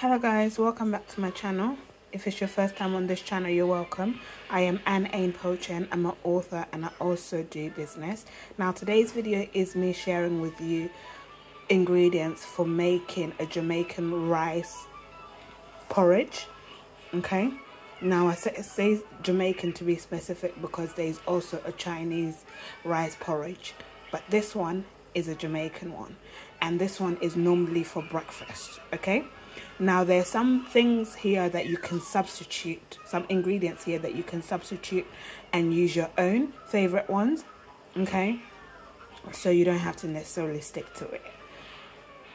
hello guys. Welcome back to my channel. If it's your first time on this channel you're welcome. I am anne ain pochen i'm an author and i also do business. Now today's video is me sharing with you ingredients for making a jamaican rice porridge okay? Now i say, jamaican to be specific because there's also a chinese rice porridge but this one is a jamaican one and this one is normally for breakfast okay now there's some things here that you can substitute, some ingredients here that you can substitute and use your own favorite ones, okay? So you don't have to necessarily stick to it.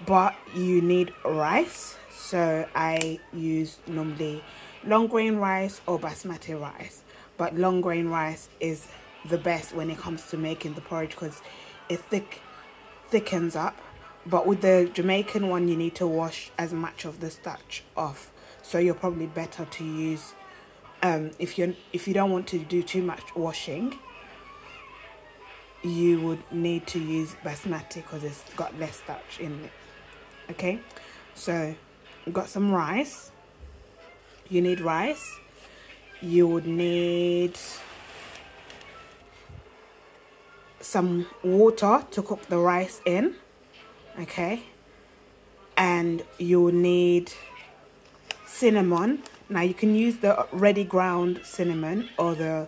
But you need rice, so I use normally long grain rice or basmati rice. But long grain rice is the best when it comes to making the porridge because it thick thickens up but with the Jamaican one you need to wash as much of the starch off. So you're probably better to use um, if you if you don't want to do too much washing you would need to use basmati because it's got less starch in it. Okay? So we've got some rice. You need rice. You would need some water to cook the rice in okay? And you'll need cinnamon. Now you can use the ready ground cinnamon or the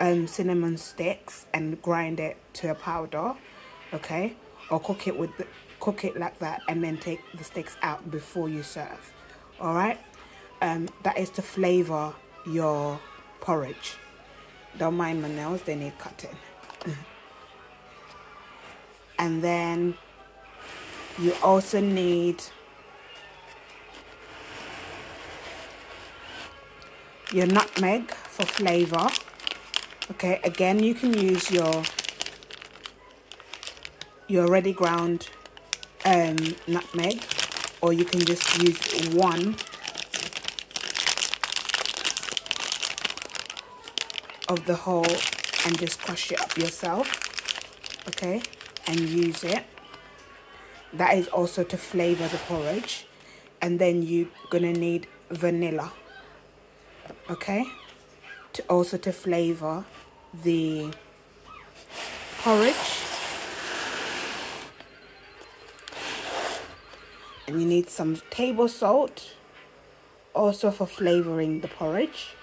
um, cinnamon sticks and grind it to a powder okay? Or cook it with the, cook it like that and then take the sticks out before you serve all right um, that is to flavor your porridge. Don't mind my nails they need cutting. And then you also need your nutmeg for flavor. Okay again you can use your your ready ground um, nutmeg or you can just use one. Of the whole and just crush it up yourself. Okay and use it that is also to flavor the porridge. And then you're gonna need vanilla okay? To also to flavor the porridge. And you need some table salt also for flavoring the porridge.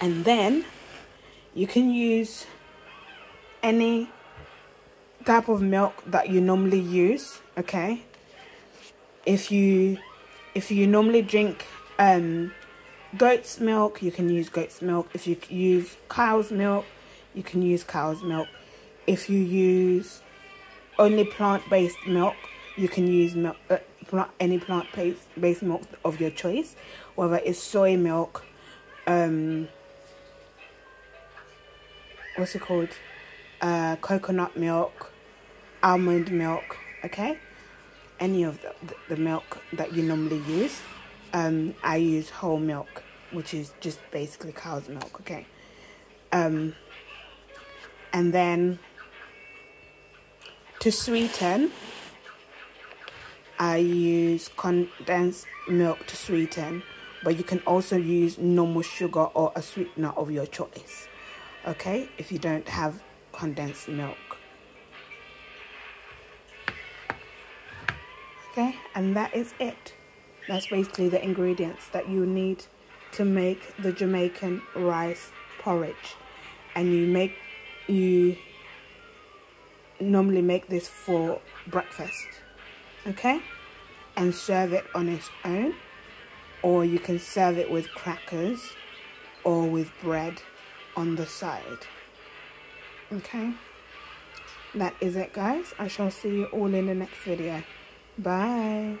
And then you can use any type of milk that you normally use okay? If you if you normally drink um goat's milk you can use goat's milk. If you use cow's milk you can use cow's milk. If you use only plant-based milk you can use milk uh, any plant-based based milk of your choice whether it's soy milk um what's it called? Uh coconut milk almond milk okay? Any of the, the, milk that you normally use um, I use whole milk which is just basically cow's milk okay? Um, and then to sweeten I use condensed milk to sweeten but you can also use normal sugar or a sweetener of your choice okay? If you don't have condensed milk and that is it. That's basically the ingredients that you need to make the Jamaican rice porridge. And you make you normally make this for breakfast okay? And serve it on its own or you can serve it with crackers or with bread on the side okay? That is it guys. I shall see you all in the next video Bye.